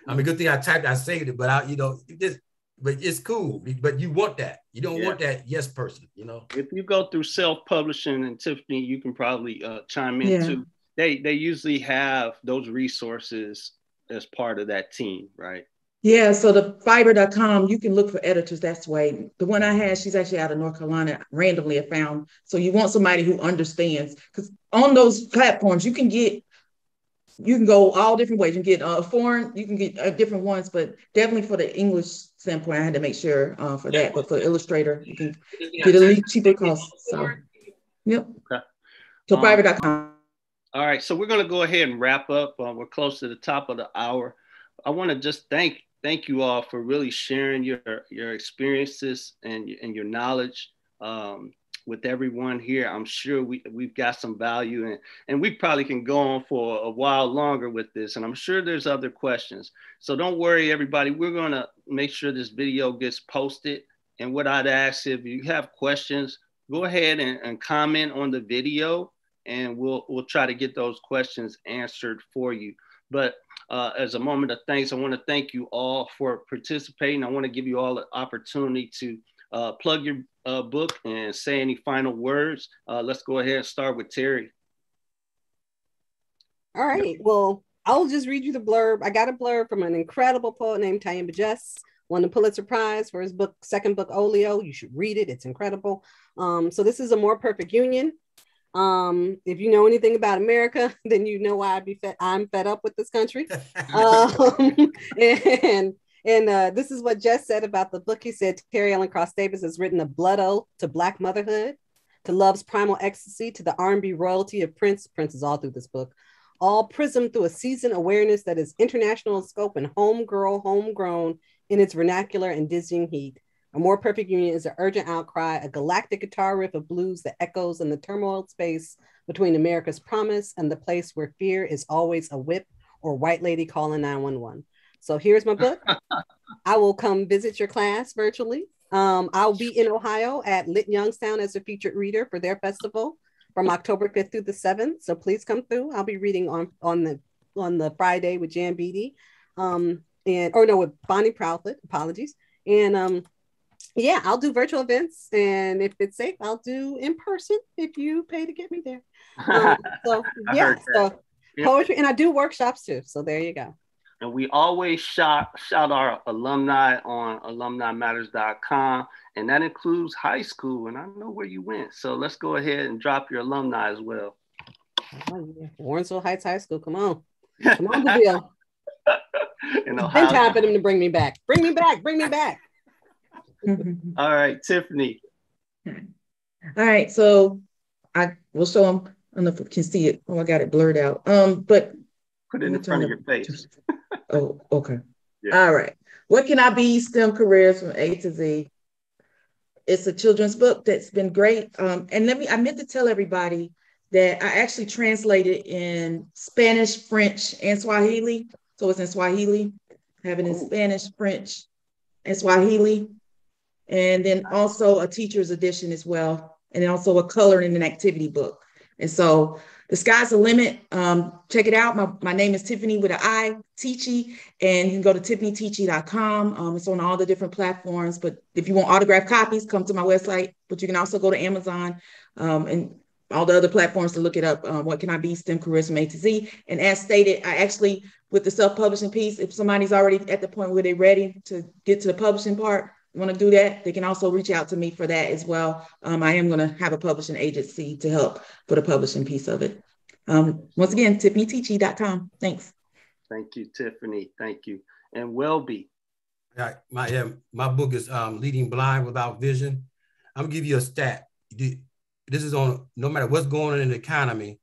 I mean, good thing I typed. I saved it, but I, you know, it just, but it's cool. But you want that. You don't Yeah. want that yes person. You know. if you go through self-publishing and Tiffany, you can probably uh, chime in Yeah. too. They they usually have those resources as part of that team, right? Yeah, so the fiverr.com, you can look for editors that way. The one I had, she's actually out of North Carolina, randomly I found. So you want somebody who understands because on those platforms, you can get, you can go all different ways. You can get uh, foreign, you can get uh, different ones, but definitely for the English standpoint, I had to make sure uh, for that. But for Illustrator, you can get a cheaper cost. So, yep. Okay. So Um, fiverr.com. All right, so we're going to go ahead and wrap up. Uh, we're close to the top of the hour. I want to just thank thank you all for really sharing your your experiences and and your knowledge um, with everyone here. I'm sure we we've got some value and and we probably can go on for a while longer with this. And I'm sure there's other questions. So don't worry, everybody. We're going to make sure this video gets posted. And what I'd ask if you have questions, go ahead and, and comment on the video and we'll we'll try to get those questions answered for you. But uh, as a moment of thanks, I want to thank you all for participating. I want to give you all the opportunity to uh, plug your uh, book and say any final words. Uh, let's go ahead and start with Teri. All right. Well, I'll just read you the blurb. I got a blurb from an incredible poet named Tyehimba Jess, won the Pulitzer Prize for his book, second book, Olio. You should read it. It's incredible. Um, so this is a more perfect union. Um, if you know anything about America, then you know why I'd be fed, I'm fed up with this country. um, and and uh, this is what Jess said about the book. He said Teri Ellen Cross Davis has written a blood oath to Black motherhood, to love's primal ecstasy, to the R&B royalty of Prince. Prince is all through this book, all prismed through a seasoned awareness that is international in scope and homegirl, homegrown in its vernacular and dizzying heat. A more perfect union is an urgent outcry, a galactic guitar riff of blues that echoes in the turmoil space between America's promise and the place where fear is always a whip or white lady calling 911. So here's my book. I will come visit your class virtually. Um, I'll be in Ohio at Lit Youngstown as a featured reader for their festival from October 5th through the 7th. So please come through. I'll be reading on on the on the Friday with Jan Beatty. Um, and or no, with Bonnie Proudfoot, apologies. And um, yeah, I'll do virtual events. And if it's safe, I'll do in person if you pay to get me there. Um, so yeah, so Yep. poetry, and I do workshops too. So there you go. And we always shout, shout our alumni on alumnimatters.com, and that includes high school. And I know where you went. So let's go ahead and drop your alumni as well. Oh, yeah. Warrensville Heights High School. Come on. Come on, DeVille. you know, Been for them to bring me back. Bring me back. Bring me back. All right, Tiffany. All right, so I will show them. I don't know if you can see it. Oh, I got it blurred out. Um, but put it in front of your face. oh, okay. Yeah. All right. What can I be? STEM careers from A to Z. It's a children's book that's been great. Um, and let me, I meant to tell everybody that I actually translated in Spanish, French, and Swahili. So it's in Swahili, have it in Spanish, French, and Swahili. And then also a teacher's edition as well. And also a coloring and activity book. And so the sky's the limit. Um, check it out. My, my name is Tiffany with an I, Teachey, and you can go to tiffanyteachey.com. Um, it's on all the different platforms. But if you want autographed copies, come to my website. But you can also go to Amazon um, and all the other platforms to look it up. Um, what can I be? STEM careers from A to Z. And as stated, I actually, with the self-publishing piece, if somebody's already at the point where they're ready to get to the publishing part, want to do that, they can also reach out to me for that as well. Um, I am going to have a publishing agency to help for the publishing piece of it. Um, once again, tiffanyteachey.com. Thanks. Thank you, Tiffany. Thank you. And Welby. Yeah, my yeah, my book is um, Leading Blind Without Vision. I'm gonna give you a stat. This is on no matter what's going on in the economy,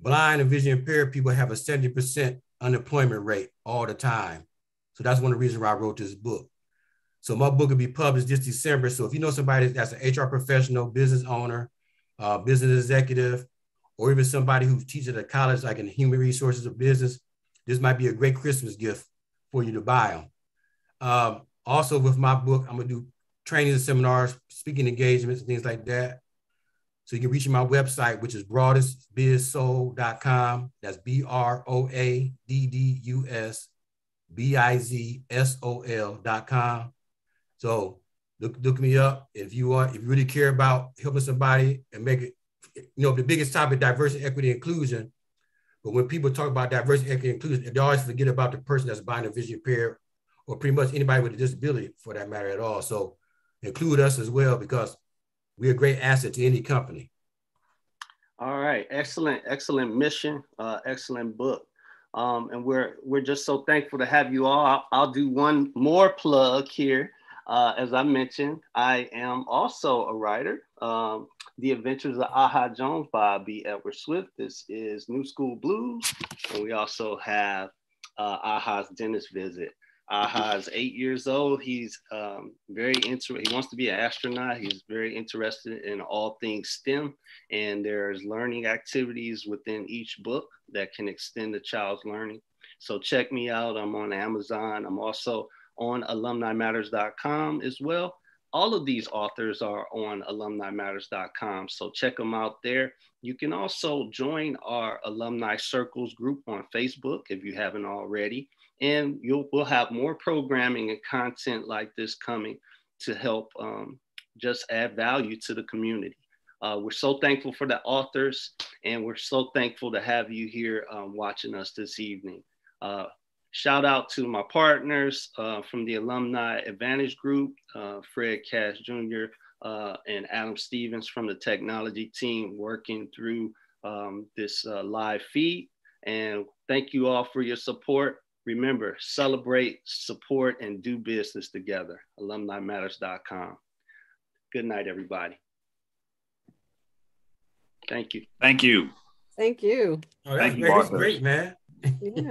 blind and vision impaired people have a 70% unemployment rate all the time. So that's one of the reasons why I wrote this book. So my book will be published this December. So if you know somebody that's an HR professional, business owner, uh, business executive, or even somebody who teaches at a college, like in human resources or business, this might be a great Christmas gift for you to buy them. Um, also, with my book, I'm gonna do trainings and seminars, speaking engagements, and things like that. So you can reach my website, which is broaddusbizsol.com. That's B R O A D D U S B I Z S O L.com. So look, look me up if you want, if you really care about helping somebody and make it, you know, the biggest topic, diversity, equity, inclusion. But when people talk about diversity, equity, inclusion, they always forget about the person that's blind or vision impaired, or pretty much anybody with a disability for that matter at all. So include us as well because we're a great asset to any company. All right, excellent, excellent mission, uh, excellent book. Um, and we're we're just so thankful to have you all. I'll, I'll do one more plug here. Uh, as I mentioned, I am also a writer. Um, the Adventures of Aha Jones by B. Edward Swift. This is New School Blues. And we also have uh, Aha's Dentist Visit. Aha is eight years old. He's um, very into. He wants to be an astronaut. He's very interested in all things STEM, and there's learning activities within each book that can extend the child's learning. So check me out. I'm on Amazon. I'm also on alumnimatters.com as well. All of these authors are on alumnimatters.com, so check them out there. You can also join our alumni circles group on Facebook if you haven't already, and you'll we'll have more programming and content like this coming to help um, just add value to the community. Uh, we're so thankful for the authors, and we're so thankful to have you here um, watching us this evening. Uh, Shout out to my partners uh, from the Alumni Advantage Group, uh, Fred Cash Jr. Uh, and Adam Stevens from the technology team working through um, this uh, live feed. And thank you all for your support. Remember, celebrate, support, and do business together. AlumniMatters.com. Good night, everybody. Thank you. Thank you. Thank you. Oh, that's, Thank great. you, that's great, man. Yeah.